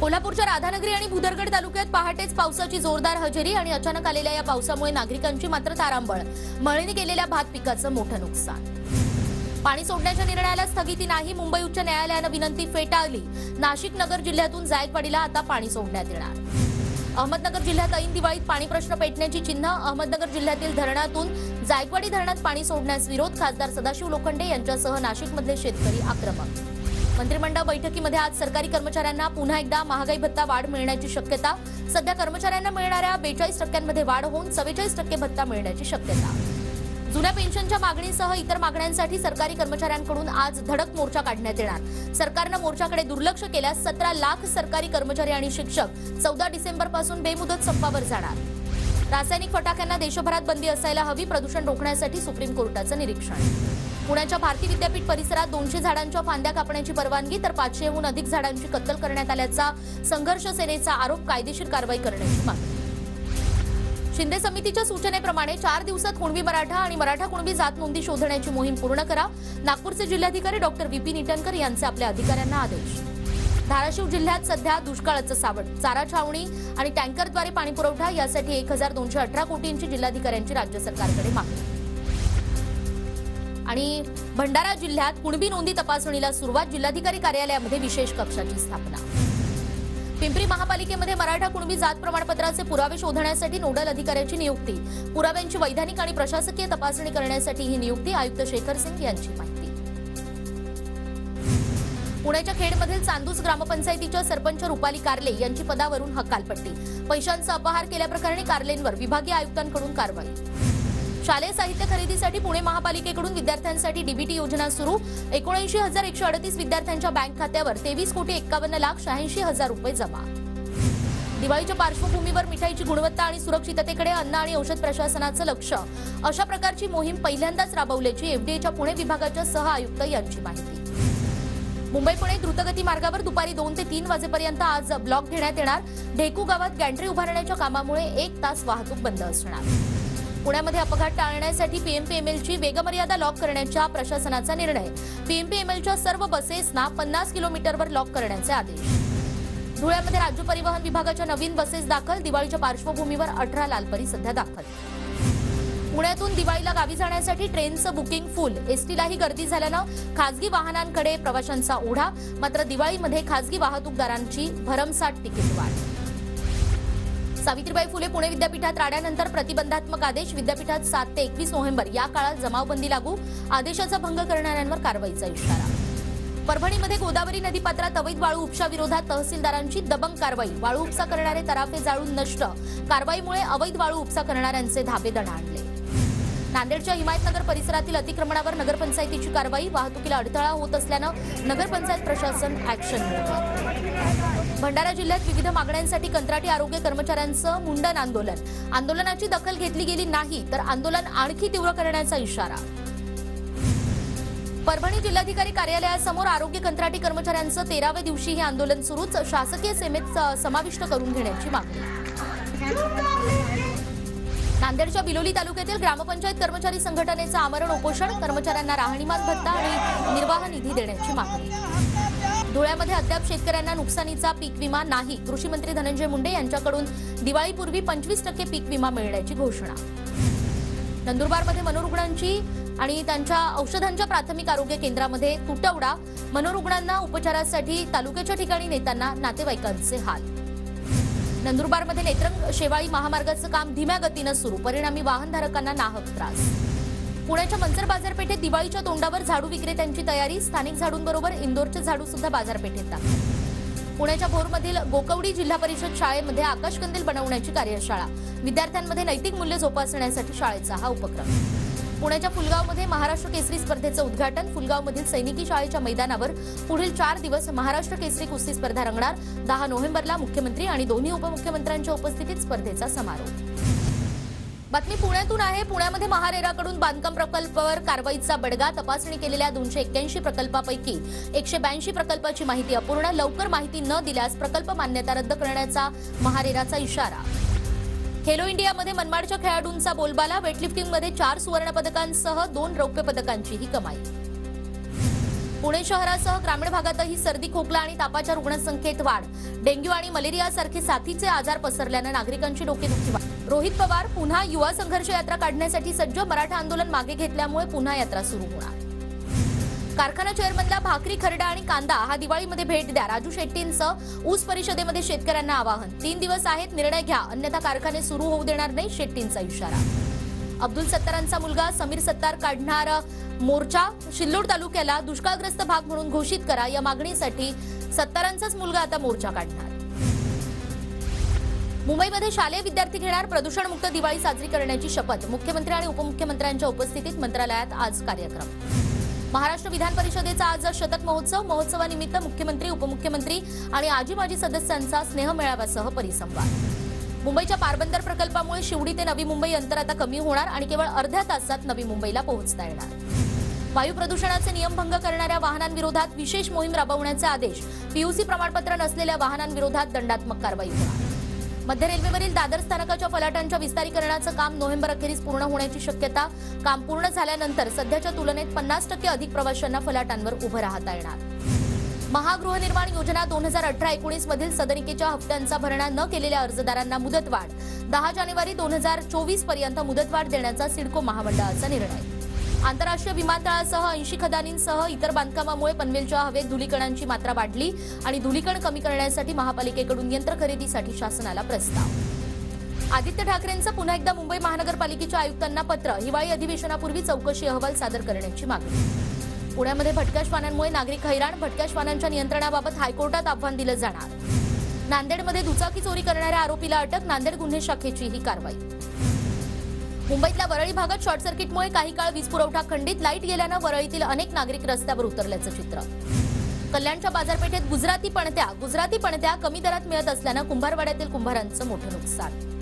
कोल्हापूरच्या राधानगरी आणि भुदरगड तालुक्यात पहाटेच पावसाची जोरदार हजेरी आणि अचानक आलेल्या या पावसामुळे नागरिकांची मात्र तारांबळ. मळीने केलेल्या भात पिकाचं मोठं नुकसान. पाणी सोडण्याच्या निर्णयाला स्थगिती नाही मुंबई उच्च न्यायालयानं विनंती फेटाळली. नाशिक नगर जिल्ह्यातून जायकवाडीला आता पाणी सोडण्यात येणार. अहमदनगर जिल्ह्यात ऐन दिवाळीत पाणी प्रश्न पेटण्याची चिन्ह अहमदनगर जिल्ह्यातील धरणातून जायकवाडी धरणात पाणी सोडण्यास विरोध खासदार सदाशिव लोखंडे यांच्यासह नाशिकमधले शेतकरी आक्रमक मंत्रिमंडळ बैठकीमध्ये आज सरकारी कर्मचाऱ्यांना पुन्हा एकदा महागाई भत्ता वाढ मिळण्याची शक्यता. सध्या कर्मचाऱ्यांना मिळणाऱ्या बेचाळीस टक्क्यांमध्ये वाढ होऊन चव्वेचाळीस टक्के भत्ता मिळण्याची शक्यता. जुन्या पेन्शनच्या मागणीसह इतर मागण्यांसाठी सरकारी कर्मचाऱ्यांकडून आज धडक मोर्चा काढण्यात येणार. सरकारनं मोर्चाकडे दुर्लक्ष केल्यास सतरा लाख सरकारी कर्मचारी आणि शिक्षक चौदा डिसेंबरपासून बेमुदत संपावर जाणार. रासायनिक फटाक्यांना देशभरात बंदी असायला हवी प्रदूषण रोखण्यासाठी सुप्रीम कोर्टाचं निरीक्षण. पुण्याच्या भारती विद्यापीठ परिसरात दोनशे झाडांच्या फांद्या कापण्याची परवानगी तर पाचशेहून अधिक झाडांची कत्तल करण्यात आल्याचा संघर्ष सेनेचा आरोप कायदेशीर कारवाई करण्याची मागणी. शिंदे समितीच्या सूचनेप्रमाणे चार दिवसात कुणबी मराठा आणि मराठा कुणबी जात नोंदी शोधण्याची मोहीम पूर्ण करा. नागपूरचे जिल्हाधिकारी डॉक्टर विपिन इटनकर यांचे आपल्या अधिकाऱ्यांना आदेश. धाराशिव जिल्ह्यात सध्या दुष्काळाचं सावट चारा छावणी आणि टँकरद्वारे पाणीपुरवठा यासाठी एक हजार दोनशे अठरा कोटींची जिल्हाधिकाऱ्यांची राज्य सरकारकडे मागणी. आणि भंडारा जिल्ह्यात कुणबी नोंदी तपासणीला सुरुवात जिल्हाधिकारी कार्यालयामध्ये विशेष कक्षाची स्थापना. पिंपरी महापालिकेमध्ये मराठा कुणबी जात प्रमाणपत्राचे पुरावे शोधण्यासाठी नोडल अधिकाऱ्याची नियुक्ती. पुराव्यांची वैधानिक आणि प्रशासकीय तपासणी करण्यासाठी ही नियुक्ती आयुक्त शेखर सिंग यांची माहिती. पुण्याच्या खेडमधील चांदूस ग्रामपंचायतीच्या सरपंच रुपाली कार्ले यांची पदावरून हकालपट्टी. पैशांचा अपहार केल्याप्रकरणी कारलेंवर विभागीय आयुक्तांकडून कारवाई. शालेय साहित्य खरेदीसाठी पुणे महापालिकेकडून विद्यार्थ्यांसाठी डीबीटी योजना सुरू. एकोणऐंशी हजार एकशे अडतीस विद्यार्थ्यांच्या बँक खात्यावर तेवीस कोटी एक्कावन्न लाख शहाऐंशी हजार रुपये जमा. दिवाळीच्या पार्श्वभूमीवर मिठाईची गुणवत्ता आणि सुरक्षिततेकडे अन्न आणि औषध प्रशासनाचं लक्ष. अशा प्रकारची मोहीम पहिल्यांदाच राबवल्याची एफडीएच्या पुणे विभागाच्या सह आयुक्त यांची माहिती. मुंबई पुणे द्रुतगती मार्गावर दुपारी दोन ते तीन वाजेपर्यंत आज ब्लॉक घेण्यात येणार. ढेकू गावात गॅन्ट्री उभारण्याच्या कामामुळे एक तास वाहतूक बंद असणार. पुण्यामध्ये अपघात टाळण्यासाठी पीएमपीएमएलची वेगमर्यादा लॉक करण्याच्या प्रशासनाचा निर्णय. पीएमपीएमएलच्या सर्व बसेसना पन्नास किलोमीटरवर लॉक करण्याचे आदेश. धुळ्यामध्ये राज्य परिवहन विभागाच्या नवीन बसेस दाखल दिवाळीच्या पार्श्वभूमीवर अठरा लालपरी सध्या दाखल. पुण्यातून दिवाळीला गावी जाण्यासाठी ट्रेनचं बुकिंग फुल. एसटीलाही गर्दी झाल्यानं खासगी वाहनांकडे प्रवाशांचा ओढा मात्र दिवाळीमध्ये खासगी वाहतूकदारांची भरमसाठ तिकीट वाढ. सावित्रीबाई फुले पुणे विद्यापीठात राड्यानंतर प्रतिबंधात्मक आदेश विद्यापीठात सात ते एकवीस नोव्हेंबर या काळात जमावबंदी लागू आदेशाचा भंग करणाऱ्यांवर कारवाईचा इशारा. परभणीमध्ये गोदावरी नदीपात्रात अवैध वाळू उपशा विरोधात तहसीलदारांची दबंग कारवाई वाळू उपसा करणारे तराफे जाळून नष्ट कारवाईमुळे अवैध वाळू उपसा करणाऱ्यांचे धाबे दणाणले. नांदेडच्या हिमायतनगर परिसरातील अतिक्रमणावर नगरपंचायतीची कारवाई वाहतुकीला अडथळा होत असल्यानं नगरपंचायत प्रशासन ऍक्शन मोड भंडारा जिल्ह्यात विविध मागण्यांसाठी कंत्राटी आरोग्य कर्मचाऱ्यांचं मुंडन आंदोलन. आंदोलनाची दखल घेतली गेली नाही तर आंदोलन आणखी तीव्र करण्याचा इशारा. परभणी जिल्हाधिकारी कार्यालयासमोर आरोग्य कंत्राटी कर्मचाऱ्यांचं तेराव्या दिवशी हे आंदोलन सुरूच शासकीय सेवेत समाविष्ट करून घेण्याची मागणी. नांदेडच्या बिलोली तालुक्यातील ग्रामपंचायत कर्मचारी संघटनेचं आमरण उपोषण कर्मचाऱ्यांना राहणीमान भत्ता आणि निर्वाह निधी देण्याची मागणी. धुळ्यामध्ये अद्याप शेतकऱ्यांना नुकसानीचा पीक विमा नाही. कृषी मंत्री धनंजय मुंडे यांच्याकडून दिवाळीपूर्वी पंचवीस टक्के पीक विमा मिळण्याची घोषणा. नंदुरबारमध्ये मनोरुग्णांची आणि त्यांच्या औषधांच्या प्राथमिक आरोग्य केंद्रामध्ये तुटवडा. मनोरुग्णांना उपचारासाठी तालुक्याच्या ठिकाणी नेताना नातेवाईकांचे हाल. नंदुरबारमध्ये नेत्रंग शेवाळी महामार्गाचं काम धीम्या गतीनं सुरू. परिणामी वाहनधारकांना नाहक त्रास. पुण्याच्या मंचर बाजारपेठेत दिवाळीच्या तोंडावर झाडू विक्रेत्यांची तयारी. स्थानिक झाडूंबरोबर इंदोरचे झाडू सुद्धा बाजारपेठेत पुण्याच्या भोरमधील गोकवडी जिल्हा परिषद शाळेमध्ये आकाशकंदील बनवण्याची कार्यशाळा. विद्यार्थ्यांमध्ये नैतिक मूल्य जोपासण्यासाठी शाळेचा हा उपक्रम. पुण्याच्या फुलगावमध्ये महाराष्ट्र केसरी स्पर्धेचं उद्घाटन. फुलगावमधील सैनिकी शाळेच्या मैदानावर पुढील चार दिवस महाराष्ट्र केसरी कुस्ती स्पर्धा रंगणार. दहा नोव्हेंबरला मुख्यमंत्री आणि दोन्ही उपमुख्यमंत्र्यांच्या उपस्थितीत स्पर्धेचा समारोप. बातमी पुण्यातून आहे. पुण्यामध्ये महारेराकडून बांधकाम प्रकल्पावर कारवाईचा बडगा तपासणी केलेल्या दोनशे एक्क्याऐंशी प्रकल्पापैकी एकशे ब्याऐंशी प्रकल्पाची माहिती अपूर्ण. लवकर माहिती न दिल्यास प्रकल्प मान्यता रद्द करण्याचा महारेराचा इशारा. खेलो इंडियामध्ये मनमाडच्या खेळाडूंचा बोलबाला. वेटलिफ्टिंगमध्ये चार सुवर्ण पदकांसह दोन रौप्य पदकांची ही कमाई. पुणे शहरासह ग्रामीण भागातही सर्दी खोकला आणि तापाच्या रुग्णसंख्येत वाढ. डेंग्यू आणि मलेरिया सारखे साथीचे आजार पसरल्यानं नागरिकांची डोकेदुखी वाढ रोहित पवार पुन्हा युवा संघर्ष यात्रा काढण्यासाठी सज्ज मराठा आंदोलन मागे घेतल्यामुळे पुन्हा यात्रा सुरू होणार. कारखाना चेअरमनला भाकरी खरडा आणि कांदा हा दिवाळीमध्ये भेट द्या. राजू शेट्टींचं ऊस परिषदेमध्ये शेतकऱ्यांना आवाहन. तीन दिवस आहेत निर्णय घ्या. अन्यथा कारखाने सुरू होऊ देणार नाही शेट्टींचा इशारा. अब्दुल सत्तारांचा मुलगा समीर सत्तार काढणार मोर्चा शिल्लोड तालुक्याला दुष्काळग्रस्त भाग म्हणून घोषित करा. या मागणीसाठी सत्तारांचाच मुलगा आता मोर्चा काढणार. मुंबईमध्ये शालेय विद्यार्थी घेणार प्रदूषणमुक्त दिवाळी साजरी करण्याची शपथ. मुख्यमंत्री आणि उपमुख्यमंत्र्यांच्या उपस्थितीत मंत्रालयात आज कार्यक्रम. महाराष्ट्र विधान परिषदेचा आज शतक महोत्सव. महोत्सवानिमित्त मुख्यमंत्री उपमुख्यमंत्री आणि आजी माजी सदस्यांचा स्नेहमेळाव्यासह परिसंवाद. मुंबईच्या पारबंदर प्रकल्पामुळे शिवडी ते नवी मुंबई अंतर आता कमी होणार आणि केवळ अर्ध्या तासात नवी मुंबईला पोहोचता येणार. वायू प्रदूषणाचे नियमभंग करणाऱ्या वाहनांविरोधात विशेष मोहीम राबवण्याचे आदेश पीयूसी प्रमाणपत्र नसलेल्या वाहनांविरोधात दंडात्मक कारवाई होणार. मध्य रेल्वेवरील दादर स्थानकाच्या फलाटांच्या विस्तारीकरणाचं काम नोव्हेंबर अखेरीस पूर्ण होण्याची शक्यता काम पूर्ण झाल्यानंतर सध्याच्या तुलनेत पन्नास टक्के अधिक प्रवाशांना फलाटांवर उभं राहता येणार. महागृहनिर्माण योजना दोन हजार अठरा एकोणीस मधील सदनिकेच्या हप्त्यांचा भरणा न केलेल्या अर्जदारांना मुदतवाढ. दहा जानेवारी दोन हजार चोवीसपर्यंत मुदतवाढ देण्याचा सिडको महामंडळाचा निर्णय. आंतरराष्ट्रीय विमानतळासह ऐंशी खदानींसह इतर बांधकामामुळे पनवेलच्या हवेत धुलीकणांची मात्रा वाढली आणि धुलीकण कमी करण्यासाठी महापालिकेकडून यंत्र खरेदीसाठी शासनाला प्रस्ताव. आदित्य ठाकरेंचं पुन्हा एकदा मुंबई महानगरपालिकेच्या आयुक्तांना पत्र. हिवाळी अधिवेशनापूर्वी चौकशी अहवाल सादर करण्याची मागणी. पुण्यामध्ये भटक्या श्वानांमुळे नागरिक हैराण भटक्या श्वानांच्या नियंत्रणाबाबत हायकोर्टात आव्हान दिलं जाणार. नांदेडमध्ये दुचाकी चोरी करणाऱ्या आरोपीला अटक नांदेड गुन्हे शाखेची ही कारवाई. मुंबईतल्या वरळी भागात शॉर्ट सर्किटमुळे काही काळ वीज पुरवठा खंडित लाइट गेल्यानं वरळीतील अनेक नागरिक रस्त्यावर उतरल्याचं चित्र. कल्याणच्या बाजारपेठेत गुजराती पणत्या गुजराती पणत्या कमी दरात मिळत असल्यानं कुंभारवाड्यातील कुंभारांचं मोठं नुकसान.